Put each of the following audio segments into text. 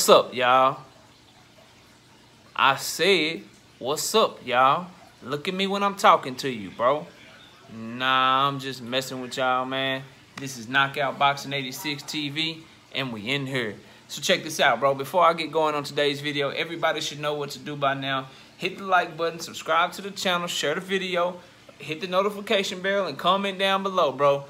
What's up, y'all? I said, what's up, y'all? Look at me when I'm talking to you, bro. Nah, I'm just messing with y'all, man. This is Knockout Boxing 86 TV, and we in here. So check this out, bro. Before I get going on today's video, everybody should know what to do by now. Hit the like button, subscribe to the channel, share the video, hit the notification bell, and comment down below, bro.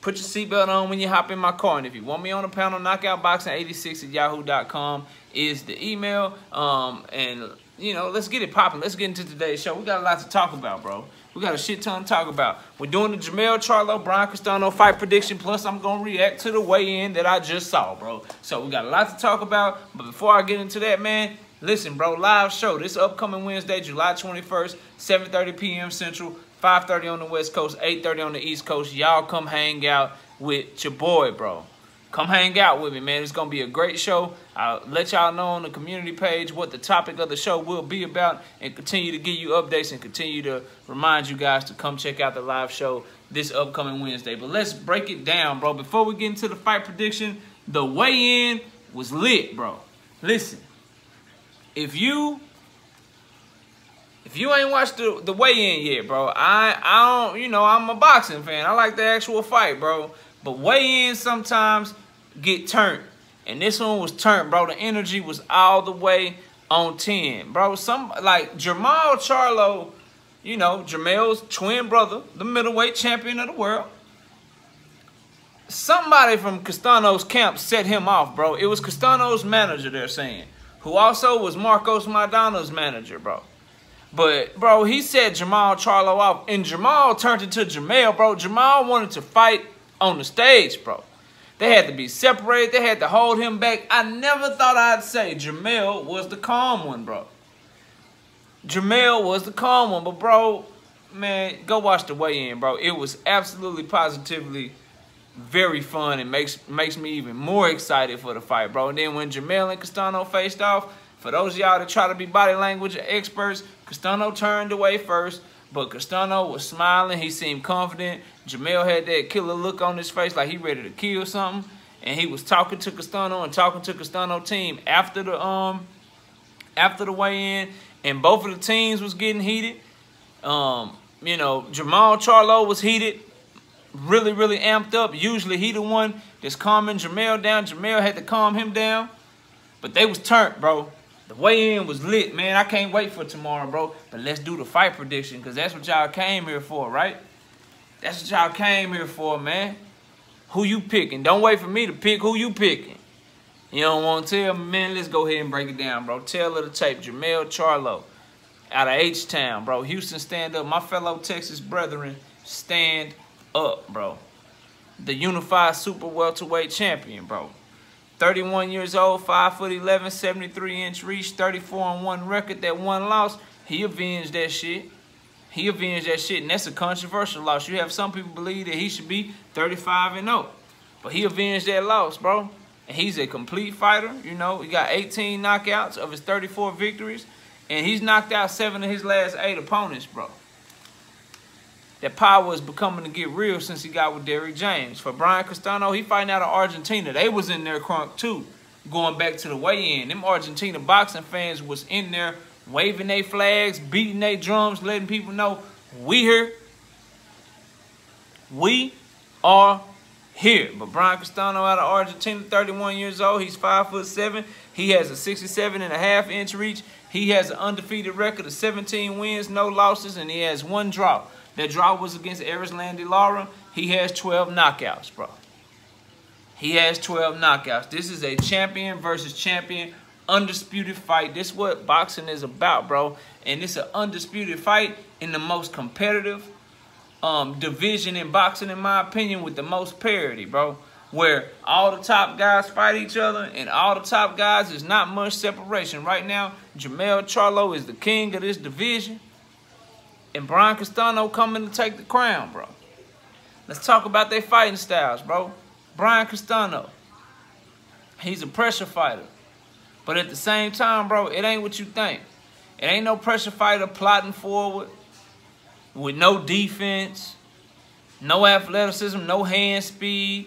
Put your seatbelt on when you hop in my car. And if you want me on the panel, knockoutboxing86 at yahoo.com is the email. Um, and, you know, let's get it popping. Let's get into today's show. We got a lot to talk about, bro. We got a shit ton to talk about. We're doing the Jermell Charlo, Brian Castano fight prediction. Plus, I'm going to react to the weigh-in that I just saw, bro. So, we got a lot to talk about. But before I get into that, man, listen, bro, live show. This upcoming Wednesday, July 21st, 7.30 p.m. Central. 5.30 on the West Coast, 8.30 on the East Coast. Y'all come hang out with your boy, bro. Come hang out with me, man. It's going to be a great show. I'll let y'all know on the community page what the topic of the show will be about and continue to give you updates and continue to remind you guys to come check out the live show this upcoming Wednesday. But let's break it down, bro. Before we get into the fight prediction, the weigh-in was lit, bro. Listen, if you if you ain't watched the, the weigh-in yet, bro, I I don't, you know, I'm a boxing fan. I like the actual fight, bro. But weigh-ins sometimes get turned. And this one was turned, bro. The energy was all the way on 10. Bro, some like Jermall Charlo, you know, Jermell's twin brother, the middleweight champion of the world. Somebody from Castano's camp set him off, bro. It was Castano's manager, they're saying, who also was Marcos Maidana's manager, bro. But, bro, he said Jermall Charlo off. And Jermall turned into Jermell, bro. Jermall wanted to fight on the stage, bro. They had to be separated. They had to hold him back. I never thought I'd say Jermell was the calm one, bro. Jermell was the calm one. But, bro, man, go watch the weigh-in, bro. It was absolutely positively very fun and makes makes me even more excited for the fight, bro. And then when Jermell and Castano faced off, for those y'all that try to be body language experts, Castano turned away first, but Castano was smiling. He seemed confident. Jermell had that killer look on his face like he ready to kill something. And he was talking to Castano and talking to Castano team after the um after the weigh-in. And both of the teams was getting heated. Um, you know, Jermall Charlo was heated, really, really amped up. Usually he the one that's calming Jermell down. Jermell had to calm him down. But they was turned, bro. The weigh-in was lit, man. I can't wait for tomorrow, bro. But let's do the fight prediction, because that's what y'all came here for, right? That's what y'all came here for, man. Who you picking? Don't wait for me to pick who you picking. You don't want to tell me, man? Let's go ahead and break it down, bro. Tell of the tape. Jermell Charlo out of H-Town, bro. Houston, stand up. My fellow Texas brethren, stand up, bro. The unified super welterweight champion, bro. 31 years old, 5 foot 11, 73 inch reach, 34 on one record. That one loss, he avenged that shit. He avenged that shit, and that's a controversial loss. You have some people believe that he should be 35 and 0. But he avenged that loss, bro. And he's a complete fighter. You know, he got 18 knockouts of his 34 victories. And he's knocked out seven of his last eight opponents, bro that power is becoming to get real since he got with Derrick James. For Brian Castano, he fighting out of Argentina. They was in there crunk too, going back to the weigh-in. Them Argentina boxing fans was in there waving their flags, beating their drums, letting people know we here. We are here. But Brian Castano out of Argentina, 31 years old. He's 5 foot 7. He has a 67 and a half inch reach. He has an undefeated record of 17 wins, no losses, and he has one draw. That draw was against Erislandy Lara. He has 12 knockouts, bro. He has 12 knockouts. This is a champion versus champion undisputed fight. This is what boxing is about, bro. And it's an undisputed fight in the most competitive um, division in boxing, in my opinion, with the most parity, bro. Where all the top guys fight each other and all the top guys is not much separation. Right now, Jermell Charlo is the king of this division and Brian Castano coming to take the crown, bro. Let's talk about their fighting styles, bro. Brian Castano, he's a pressure fighter. But at the same time, bro, it ain't what you think. It ain't no pressure fighter plotting forward with no defense, no athleticism, no hand speed,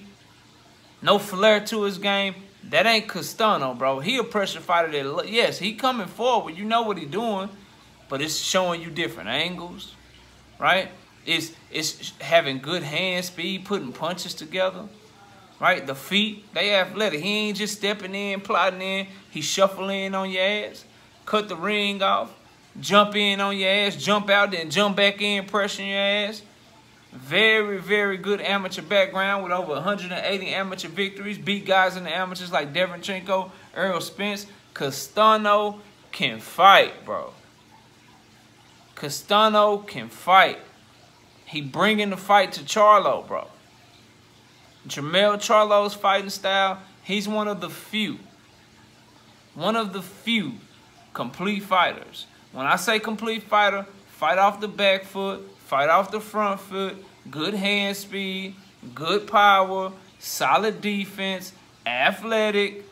no flair to his game. That ain't Castano, bro. He a pressure fighter that, yes, he coming forward. You know what he doing, but it's showing you different angles, right? It's, it's having good hand speed, putting punches together, right? The feet, they athletic. He ain't just stepping in, plotting in. He shuffling on your ass, cut the ring off, jump in on your ass, jump out, then jump back in, pressing your ass. Very, very good amateur background with over 180 amateur victories. Beat guys in the amateurs like Derevyanchenko, Errol Spence. Castano can fight, bro. Castano can fight. He bringing the fight to Charlo, bro. Jermell Charlo's fighting style, he's one of the few. One of the few complete fighters. When I say complete fighter, fight off the back foot, fight off the front foot, good hand speed, good power, solid defense, athletic,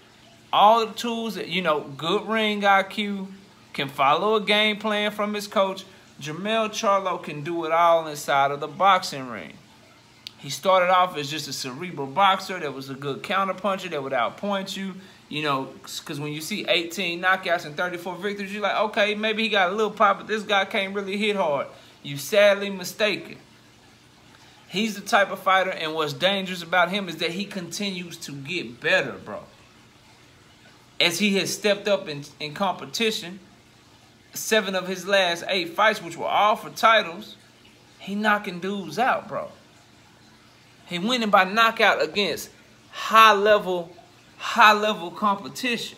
all the tools that, you know, good ring IQ, can follow a game plan from his coach. Jermell Charlo can do it all inside of the boxing ring. He started off as just a cerebral boxer that was a good counterpuncher that would outpoint you. You know, because when you see 18 knockouts and 34 victories, you're like, okay, maybe he got a little pop, but this guy can't really hit hard you sadly mistaken. He's the type of fighter, and what's dangerous about him is that he continues to get better, bro. As he has stepped up in, in competition, seven of his last eight fights, which were all for titles, he knocking dudes out, bro. He winning by knockout against high level, high level competition.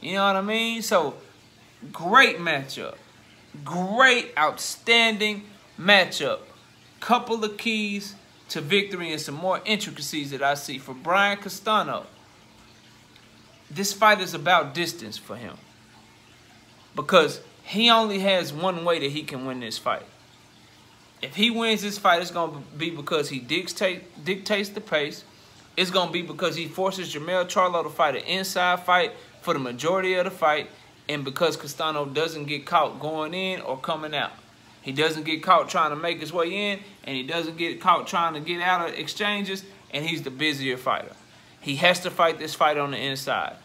You know what I mean? So, great matchup. Great, outstanding matchup. Couple of keys to victory and some more intricacies that I see for Brian Castano. This fight is about distance for him. Because he only has one way that he can win this fight. If he wins this fight, it's going to be because he dictate, dictates the pace. It's going to be because he forces Jermell Charlo to fight an inside fight for the majority of the fight and because Castano doesn't get caught going in or coming out. He doesn't get caught trying to make his way in, and he doesn't get caught trying to get out of exchanges, and he's the busier fighter. He has to fight this fight on the inside.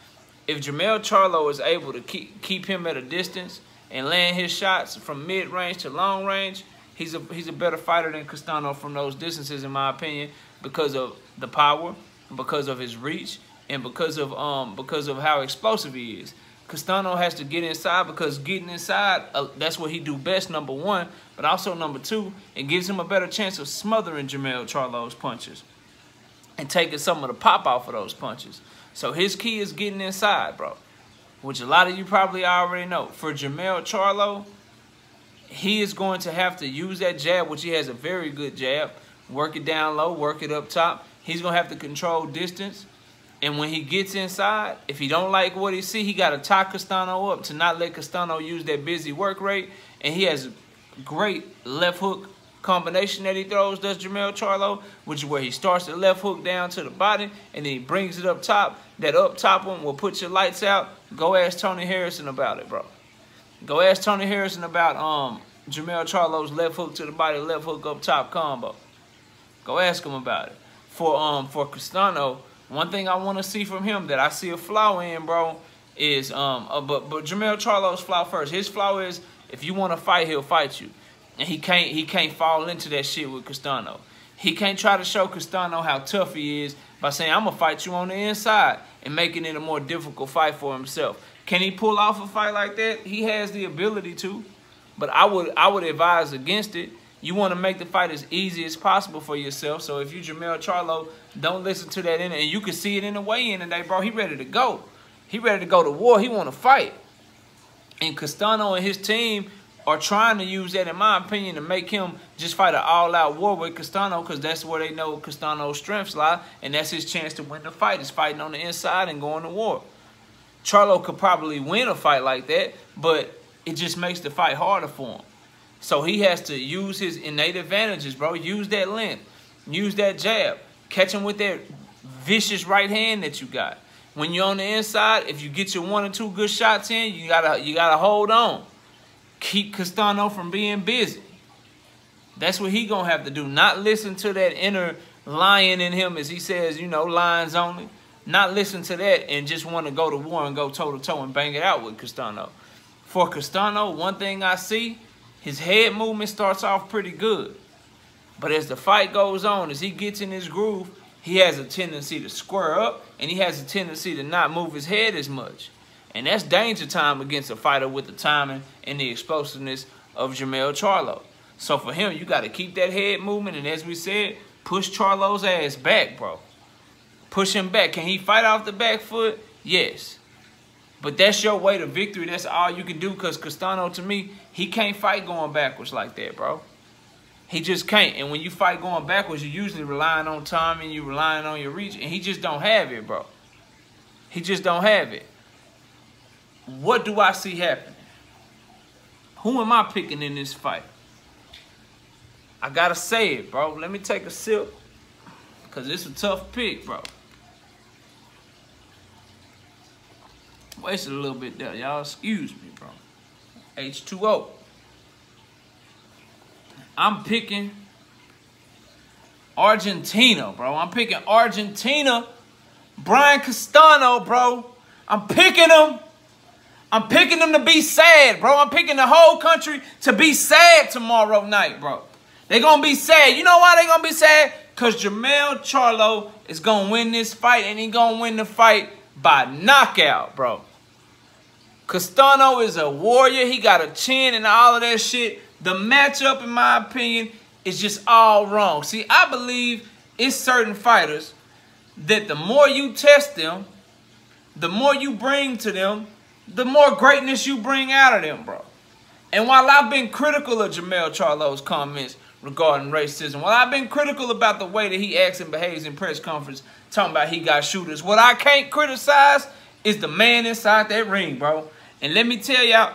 If Jermell Charlo is able to keep, keep him at a distance and land his shots from mid-range to long range, he's a, he's a better fighter than Castano from those distances, in my opinion, because of the power, because of his reach, and because of um because of how explosive he is. Castano has to get inside because getting inside, uh, that's what he do best, number one. But also, number two, it gives him a better chance of smothering Jermell Charlo's punches and taking some of the pop off of those punches. So his key is getting inside, bro, which a lot of you probably already know. For Jermell Charlo, he is going to have to use that jab, which he has a very good jab, work it down low, work it up top. He's going to have to control distance and when he gets inside, if he don't like what he see, he got to tie Castano up to not let Castano use that busy work rate. And he has great left hook combination that he throws, does Jermell Charlo, which is where he starts the left hook down to the body and then he brings it up top. That up top one will put your lights out. Go ask Tony Harrison about it, bro. Go ask Tony Harrison about um Jermell Charlo's left hook to the body, left hook up top combo. Go ask him about it. For um for Castano, one thing I want to see from him that I see a flaw in, bro, is um. Uh, but but Jermell Charlo's flaw first. His flaw is if you want to fight, he'll fight you, and he can't he can't fall into that shit with Castano. He can't try to show Castano how tough he is by saying I'm gonna fight you on the inside and making it a more difficult fight for himself. Can he pull off a fight like that? He has the ability to, but I would I would advise against it you want to make the fight as easy as possible for yourself. So if you Jermell Charlo, don't listen to that in And you can see it in the weigh-in today, bro. He ready to go. He ready to go to war. He want to fight. And Castano and his team are trying to use that, in my opinion, to make him just fight an all-out war with Castano because that's where they know Castano's strengths lie. And that's his chance to win the fight is fighting on the inside and going to war. Charlo could probably win a fight like that, but it just makes the fight harder for him. So he has to use his innate advantages, bro. Use that length. Use that jab. Catch him with that vicious right hand that you got. When you're on the inside, if you get your one or two good shots in, you gotta you gotta hold on. Keep Castano from being busy. That's what he gonna have to do. Not listen to that inner lion in him, as he says, you know, lions only. not listen to that and just want to go to war and go toe to toe and bang it out with Castano. For Castano, one thing I see, his head movement starts off pretty good. But as the fight goes on, as he gets in his groove, he has a tendency to square up and he has a tendency to not move his head as much. And that's danger time against a fighter with the timing and the explosiveness of Jermell Charlo. So for him, you got to keep that head movement. And as we said, push Charlo's ass back, bro. Push him back. Can he fight off the back foot? Yes. But that's your way to victory. That's all you can do because Castano, to me, he can't fight going backwards like that, bro. He just can't. And when you fight going backwards, you're usually relying on timing, you're relying on your reach, and he just don't have it, bro. He just don't have it. What do I see happening? Who am I picking in this fight? I gotta say it, bro. Let me take a sip. Cause it's a tough pick, bro. Wasted a little bit there. Y'all excuse me, bro. H2O. I'm picking Argentina, bro. I'm picking Argentina. Brian Castano, bro. I'm picking him. I'm picking them to be sad, bro. I'm picking the whole country to be sad tomorrow night, bro. They're going to be sad. You know why they're going to be sad? Because Jermell Charlo is to win this fight, and he's going to win the fight by knockout, bro. Castano is a warrior. He got a chin and all of that shit. The matchup, in my opinion, is just all wrong. See, I believe it's certain fighters that the more you test them, the more you bring to them, the more greatness you bring out of them, bro. And while I've been critical of Jermell Charlo's comments regarding racism, while I've been critical about the way that he acts and behaves in press conference, talking about he got shooters, what I can't criticize is the man inside that ring, bro. And let me tell y'all,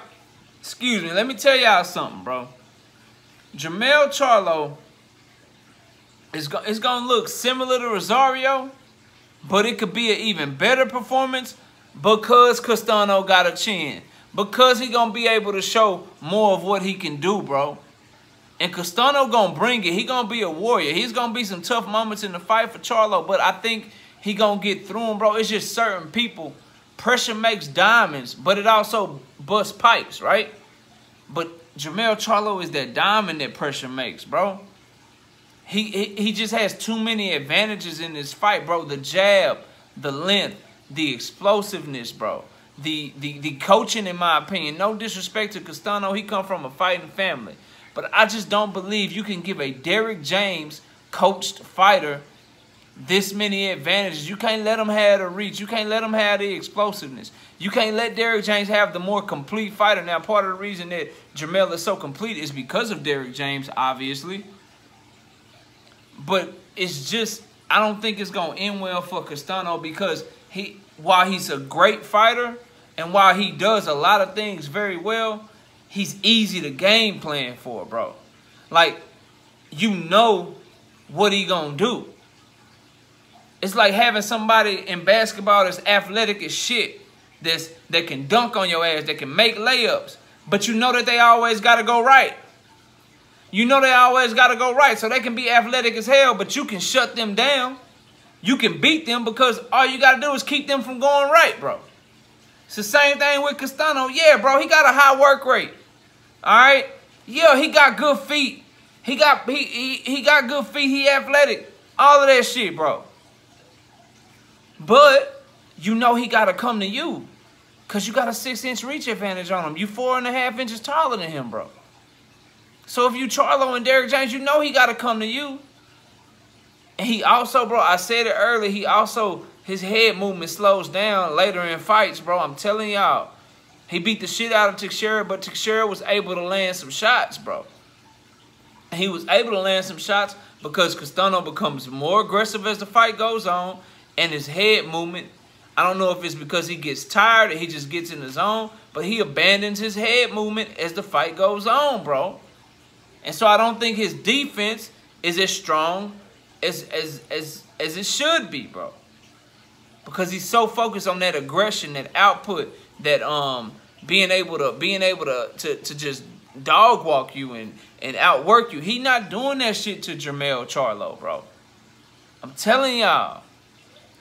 excuse me, let me tell y'all something, bro. Jermell Charlo is, go is going to look similar to Rosario, but it could be an even better performance because Castano got a chin. Because he to be able to show more of what he can do, bro. And Castano going to bring it. He to be a warrior. He's to be some tough moments in the fight for Charlo. But I think he to get through him, bro. It's just certain people. Pressure makes diamonds. But it also busts pipes, right? But Jermell Charlo is that diamond that pressure makes, bro. He, he, he just has too many advantages in this fight, bro. The jab, the length, the explosiveness, bro. The, the the coaching, in my opinion. No disrespect to Castano. He come from a fighting family. But I just don't believe you can give a Derrick James coached fighter this many advantages. You can't let him have the reach. You can't let him have the explosiveness. You can't let Derrick James have the more complete fighter. Now, part of the reason that Jermell is so complete is because of Derrick James, obviously. But it's just, I don't think it's going to end well for Castano because he while he's a great fighter and while he does a lot of things very well, he's easy to game plan for, bro. Like, you know what he gonna do. It's like having somebody in basketball that's athletic as shit, that's that can dunk on your ass, that can make layups, but you know that they always gotta go right. You know they always gotta go right, so they can be athletic as hell, but you can shut them down you can beat them because all you got to do is keep them from going right, bro. It's the same thing with Castano. Yeah, bro, he got a high work rate. All right? Yeah, he got good feet. He got he, he, he got good feet. He athletic. All of that shit, bro. But you know he got to come to you because you got a six-inch reach advantage on him. You four and a half inches taller than him, bro. So if you Charlo and Derrick James, you know he got to come to you. And he also, bro, I said it earlier, he also, his head movement slows down later in fights, bro. I'm telling y'all. He beat the shit out of Teixeira, but Teixeira was able to land some shots, bro. He was able to land some shots because Castano becomes more aggressive as the fight goes on. And his head movement, I don't know if it's because he gets tired or he just gets in the zone, but he abandons his head movement as the fight goes on, bro. And so I don't think his defense is as strong as as as as it should be, bro. Because he's so focused on that aggression, that output, that um being able to being able to to, to just dog walk you and and outwork you. He not doing that shit to Jermell Charlo, bro. I'm telling y'all.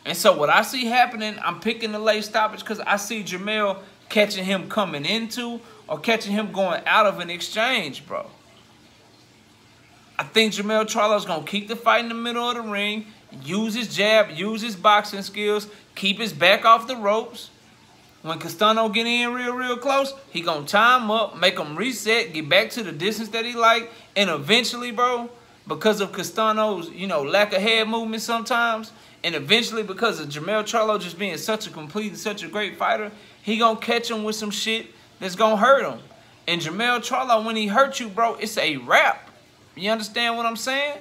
And so what I see happening, I'm picking the late stoppage because I see Jermell catching him coming into or catching him going out of an exchange, bro. I think Jermell Charlo's to keep the fight in the middle of the ring, use his jab, use his boxing skills, keep his back off the ropes. When Castano get in real, real close, he going to time up, make him reset, get back to the distance that he like, and eventually, bro, because of Castano's, you know, lack of head movement sometimes, and eventually because of Jermell Charlo just being such a complete and such a great fighter, he to catch him with some shit that's to hurt him. And Jermell Charlo, when he hurt you, bro, it's a wrap. You understand what I'm saying?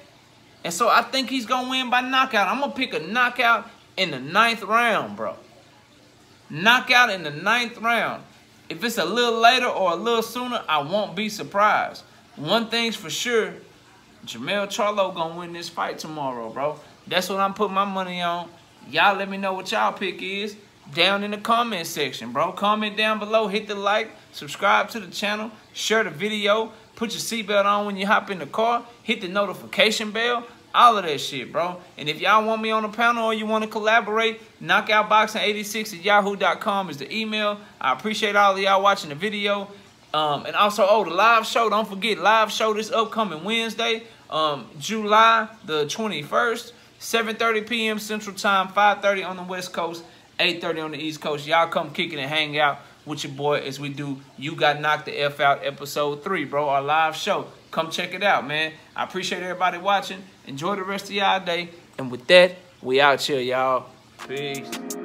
And so I think he's going to win by knockout. I'm going to pick a knockout in the ninth round, bro. Knockout in the ninth round. If it's a little later or a little sooner, I won't be surprised. One thing's for sure, Jermell Charlo gonna win this fight tomorrow, bro. That's what I'm putting my money on. Y'all let me know what y'all pick is down in the comment section, bro. Comment down below, hit the like, subscribe to the channel, share the video, put your seatbelt on when you hop in the car, hit the notification bell, all of that shit, bro. And if y'all want me on the panel or you want to collaborate, knockoutboxing86 at yahoo.com is the email. I appreciate all of y'all watching the video. Um, and also, oh, the live show, don't forget, live show this upcoming Wednesday, um, July the 21st, 7.30 p.m. Central Time, 5.30 on the West Coast. 8.30 on the East Coast. Y'all come kicking and hang out with your boy as we do You Got Knocked the F Out episode 3, bro, our live show. Come check it out, man. I appreciate everybody watching. Enjoy the rest of y'all day. And with that, we out here, y'all. Peace.